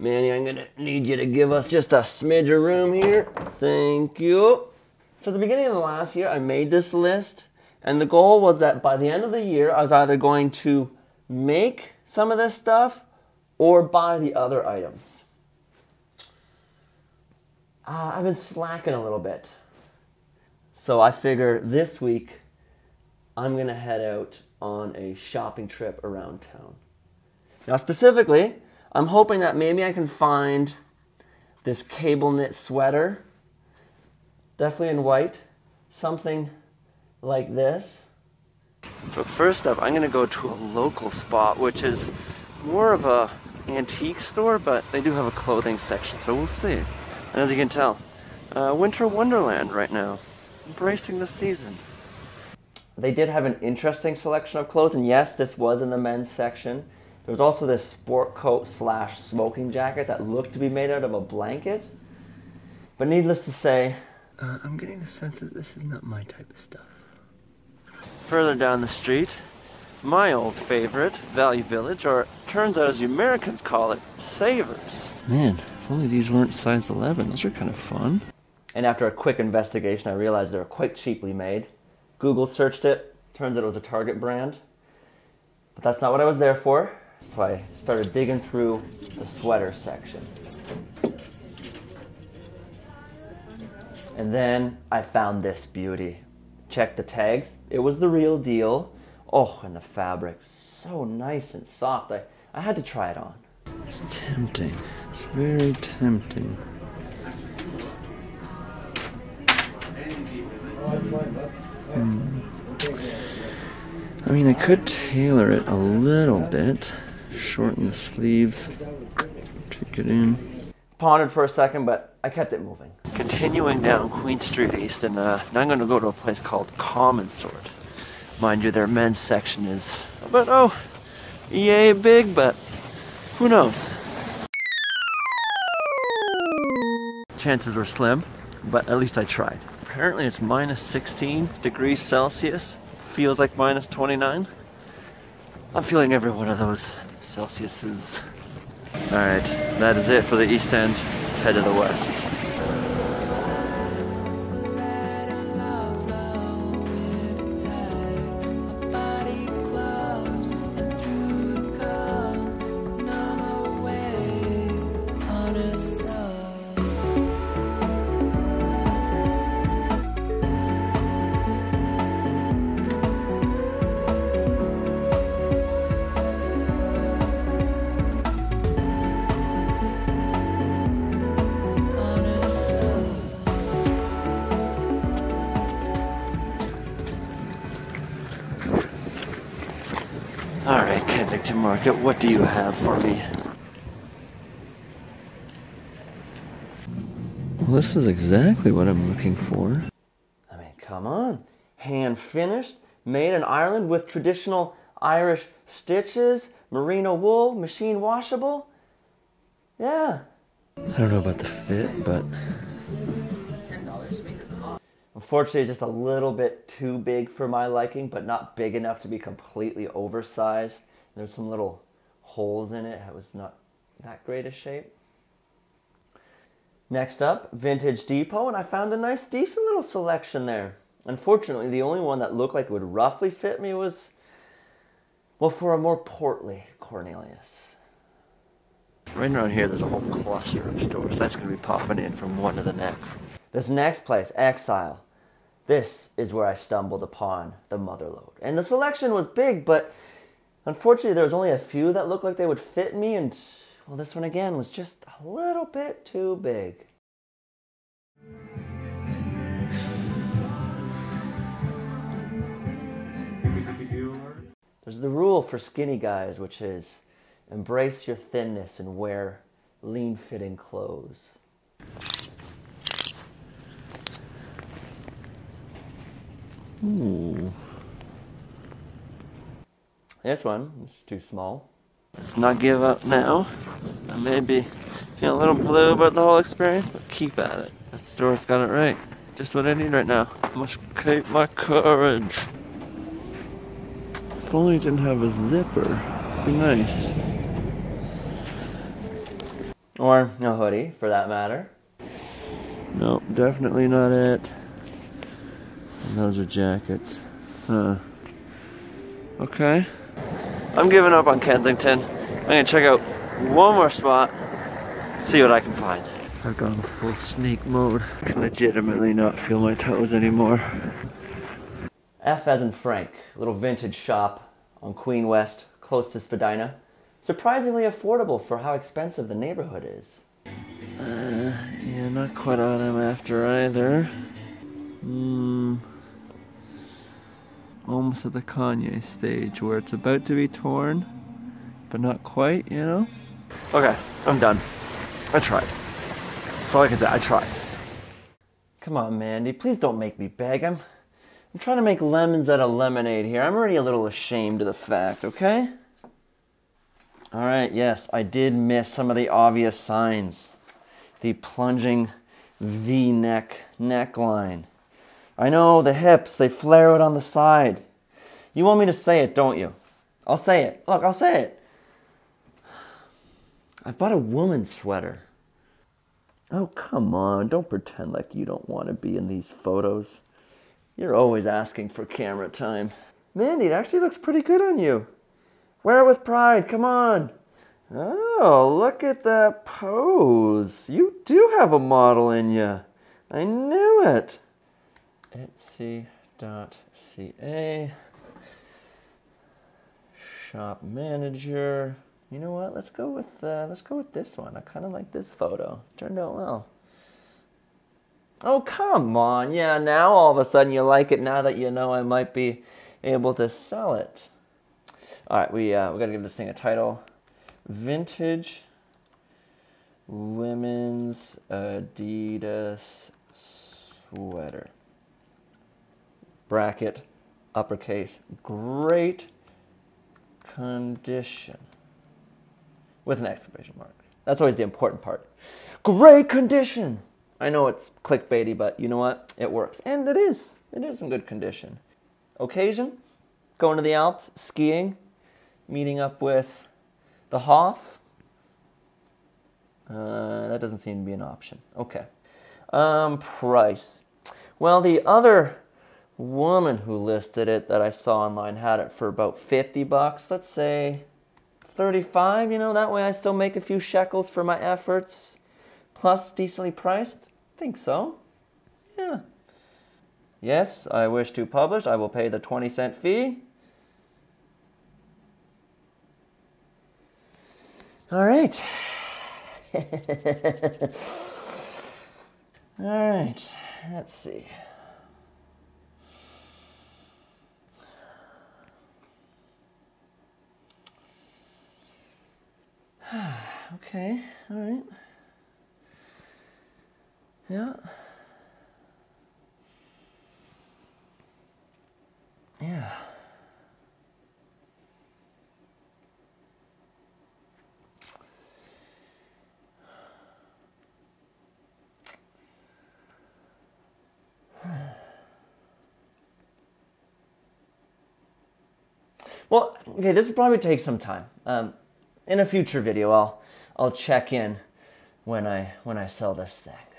Manny, I'm gonna need you to give us just a smidge of room here. Thank you. So at the beginning of the last year, I made this list, and the goal was that by the end of the year, I was either going to make some of this stuff or buy the other items. Uh, I've been slacking a little bit. So I figure this week I'm gonna head out on a shopping trip around town. Now, specifically, I'm hoping that maybe I can find this cable knit sweater, definitely in white, something like this. So first up, I'm gonna go to a local spot, which is more of a antique store, but they do have a clothing section, so we'll see. And as you can tell, uh, winter wonderland right now, embracing the season. They did have an interesting selection of clothes, and yes, this was in the men's section. There was also this sport coat slash smoking jacket that looked to be made out of a blanket. But needless to say, uh, I'm getting the sense that this is not my type of stuff. Further down the street, my old favorite, Value Village, or turns out as the Americans call it, Savers. Man, if only these weren't size 11, those are kind of fun. And after a quick investigation, I realized they were quite cheaply made. Google searched it, turns out it was a Target brand. But that's not what I was there for. So I started digging through the sweater section. And then I found this beauty. Check the tags. It was the real deal. Oh, and the fabric, so nice and soft. I, I had to try it on. It's tempting. It's very tempting. Hmm. I mean, I could tailor it a little bit shorten the sleeves, take it in. Pondered for a second, but I kept it moving. Continuing down Queen Street East, and uh, now I'm going to go to a place called Common Sort. Mind you, their men's section is about, oh, yay big, but who knows? Chances were slim, but at least I tried. Apparently it's minus 16 degrees Celsius. Feels like minus 29. I'm feeling every one of those. Celsius's. Alright, that is it for the east end. Head to the west. Kensington Market, what do you have for me? Well, this is exactly what I'm looking for. I mean, come on. Hand finished, made in Ireland with traditional Irish stitches, merino wool, machine washable. Yeah. I don't know about the fit, but Unfortunately, just a little bit too big for my liking, but not big enough to be completely oversized. There's some little holes in it. It was not that great a shape. Next up, Vintage Depot, and I found a nice, decent little selection there. Unfortunately, the only one that looked like it would roughly fit me was, well, for a more portly Cornelius. Right around here, there's a whole cluster of stores. That's going to be popping in from one to the next. This next place, Exile. This is where I stumbled upon the Motherlode. And the selection was big, but unfortunately there was only a few that looked like they would fit me, and well, this one again was just a little bit too big. There's the rule for skinny guys, which is embrace your thinness and wear lean fitting clothes. Ooh. This one is too small. Let's not give up now. I may be feeling a little blue about the whole experience, but keep at it. That store's got it right. Just what I need right now. I must keep my courage. If only it didn't have a zipper. Be nice. Or a hoodie, for that matter. No, definitely not it. And those are jackets. Huh. Okay. I'm giving up on Kensington. I'm gonna check out one more spot, see what I can find. I've gone full sneak mode. I can legitimately not feel my toes anymore. F as in Frank, little vintage shop on Queen West, close to Spadina. Surprisingly affordable for how expensive the neighborhood is. Uh, yeah, not quite what I'm after either. Hmm. Almost at the Kanye stage where it's about to be torn, but not quite, you know? Okay, I'm done. I tried. That's all I can say. I tried. Come on, Mandy. Please don't make me beg. I'm, I'm trying to make lemons out of lemonade here. I'm already a little ashamed of the fact, okay? All right, yes, I did miss some of the obvious signs. The plunging V-neck neckline. I know, the hips, they flare out on the side. You want me to say it, don't you? I'll say it. Look, I'll say it. I've bought a woman's sweater. Oh, come on. Don't pretend like you don't want to be in these photos. You're always asking for camera time. Mandy, it actually looks pretty good on you. Wear it with pride. Come on. Oh, look at that pose. You do have a model in you. I knew it. Etsy.ca. Shop manager. You know what? Let's go with uh, let's go with this one. I kind of like this photo. Turned out well. Oh come on! Yeah, now all of a sudden you like it. Now that you know I might be able to sell it. All right, we uh, we gotta give this thing a title. Vintage women's Adidas sweater. Bracket, uppercase, great condition with an exclamation mark. That's always the important part. Great condition. I know it's clickbaity, but you know what? It works. And it is. It is in good condition. Occasion, going to the Alps, skiing, meeting up with the Hoff. Uh, that doesn't seem to be an option. Okay. Um, price. Well, the other woman who listed it that I saw online had it for about 50 bucks. Let's say 35, you know, that way I still make a few shekels for my efforts. Plus decently priced? Think so. Yeah. Yes, I wish to publish. I will pay the 20 cent fee. All right. All right. Let's see. Okay, all right. Yeah. Yeah. Well, okay, this will probably take some time. Um, in a future video, I'll I'll check in when I when I sell this thing.